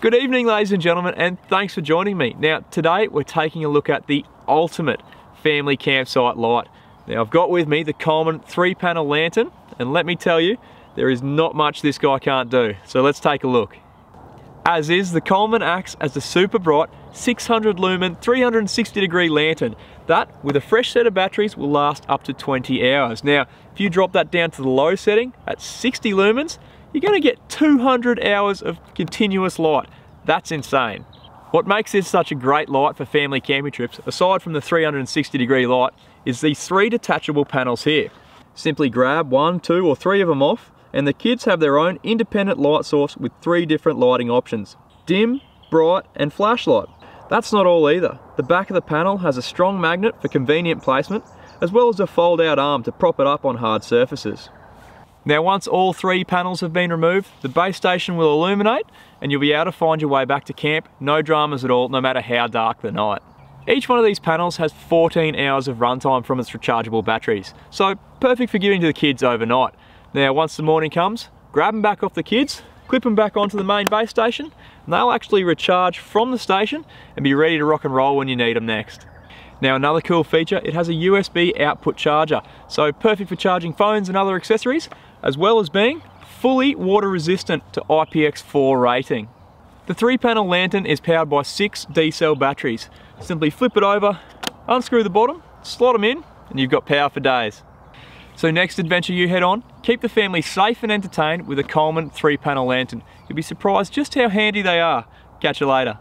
Good evening ladies and gentlemen and thanks for joining me. Now today we're taking a look at the ultimate family campsite light. Now I've got with me the Coleman three panel lantern and let me tell you there is not much this guy can't do. So let's take a look. As is, the Coleman acts as the super bright 600 lumen 360 degree lantern. That with a fresh set of batteries will last up to 20 hours. Now if you drop that down to the low setting at 60 lumens you're going to get 200 hours of continuous light. That's insane. What makes this such a great light for family camping trips, aside from the 360 degree light, is these three detachable panels here. Simply grab one, two or three of them off and the kids have their own independent light source with three different lighting options. Dim, bright and flashlight. That's not all either. The back of the panel has a strong magnet for convenient placement as well as a fold out arm to prop it up on hard surfaces. Now once all three panels have been removed, the base station will illuminate and you'll be able to find your way back to camp, no dramas at all, no matter how dark the night. Each one of these panels has 14 hours of runtime from its rechargeable batteries, so perfect for giving to the kids overnight. Now once the morning comes, grab them back off the kids, clip them back onto the main base station, and they'll actually recharge from the station and be ready to rock and roll when you need them next. Now another cool feature, it has a USB output charger, so perfect for charging phones and other accessories, as well as being fully water resistant to IPX4 rating. The three panel lantern is powered by six D-cell batteries. Simply flip it over, unscrew the bottom, slot them in, and you've got power for days. So next adventure you head on, keep the family safe and entertained with a Coleman three panel lantern. You'll be surprised just how handy they are. Catch you later.